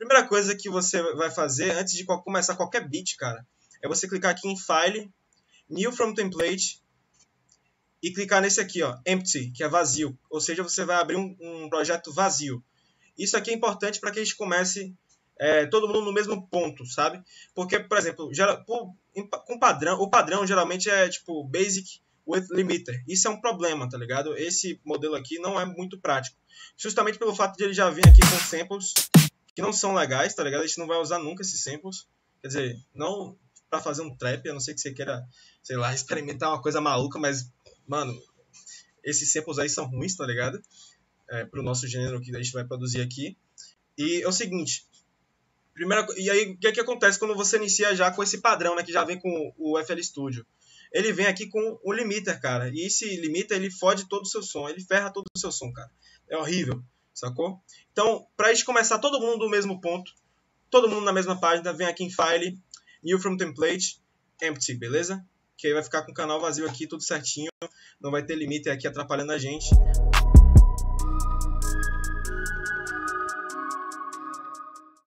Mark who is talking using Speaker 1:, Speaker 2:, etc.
Speaker 1: Primeira coisa que você vai fazer antes de começar qualquer beat, cara, é você clicar aqui em File, New from Template e clicar nesse aqui, ó, Empty, que é vazio. Ou seja, você vai abrir um, um projeto vazio. Isso aqui é importante para que a gente comece é, todo mundo no mesmo ponto, sabe? Porque, por exemplo, gera, por, com padrão, o padrão geralmente é tipo Basic with Limiter. Isso é um problema, tá ligado? Esse modelo aqui não é muito prático. Justamente pelo fato de ele já vir aqui com samples que não são legais, tá ligado? A gente não vai usar nunca esses samples. Quer dizer, não para fazer um trap, a não ser que você queira, sei lá, experimentar uma coisa maluca, mas, mano, esses samples aí são ruins, tá ligado? É, pro nosso gênero que a gente vai produzir aqui. E é o seguinte, primeira, e aí o que, é que acontece quando você inicia já com esse padrão, né, que já vem com o FL Studio? Ele vem aqui com o limiter, cara. E esse limiter, ele fode todo o seu som, ele ferra todo o seu som, cara. É horrível, sacou? Então, pra gente começar todo mundo no mesmo ponto, todo mundo na mesma página, vem aqui em File, New from Template, Empty, beleza? Que aí vai ficar com o canal vazio aqui, tudo certinho. Não vai ter limite aqui atrapalhando a gente.